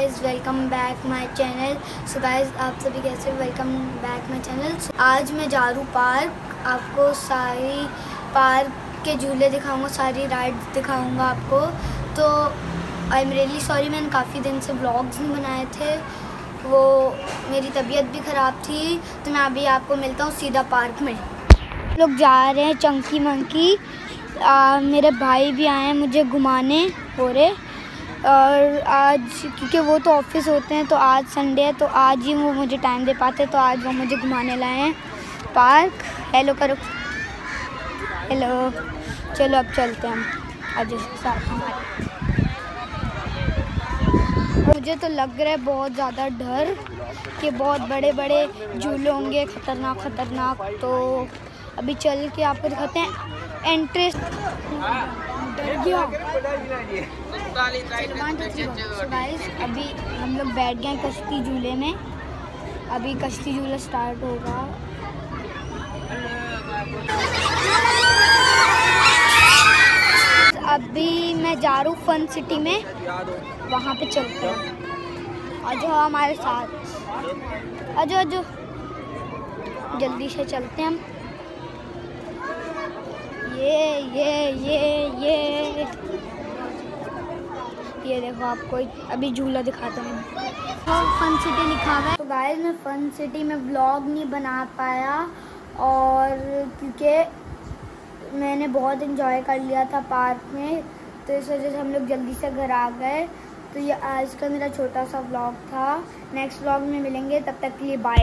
Guys welcome back my channel so guys आप सभी कैसे वेलकम बैक माय चैनल आज मैं जा रू पार्क आपको सारी पार्क के झूले दिखाऊँगा, सारी राइड्स दिखाऊँगा आपको. तो आई एम रियली सॉरी मैंने काफ़ी दिन से ब्लॉग्स नहीं बनाए थे. वो मेरी तबीयत भी ख़राब थी. तो मैं अभी आपको मिलता हूँ सीधा पार्क में. लोग जा रहे हैं चंकी मंकी. मेरे भाई भी आए हैं मुझे घुमाने. हो रहे? और आज, क्योंकि वो तो ऑफ़िस होते हैं तो आज संडे है तो आज ही वो मुझे टाइम दे पाते तो आज वो मुझे घुमाने लाए हैं। पार्क हेलो करो। हेलो चलो, अब चलते हैं हम। आज साथ हमारे मुझे तो लग रहा है बहुत ज़्यादा डर कि बहुत बड़े बड़े झूले होंगे, ख़तरनाक ख़तरनाक तो अभी चल के आपको दिखाते हैं। एंट्रेंस डर गया अभी हम लोग बैठ गए कश्ती झूले में। अभी कश्ती झूला स्टार्ट होगा। अभी मैं जा रहा हूँ फन सिटी में। वहाँ पे चलते हैं। जाओ हमारे साथ। अजो अजो जल्दी से चलते हैं हम। ये ये ये। ये देखो आपको अभी झूला दिखाते हैं। तो फन सिटी लिखा हुआ है। तो गाइस मैं फन सिटी में ब्लॉग नहीं बना पाया और क्योंकि मैंने बहुत इन्जॉय कर लिया था पार्क में तो इस वजह से हम लोग जल्दी से घर आ गए। तो ये आज का मेरा छोटा सा ब्लॉग था। नेक्स्ट ब्लॉग में मिलेंगे तब तक के लिए बाय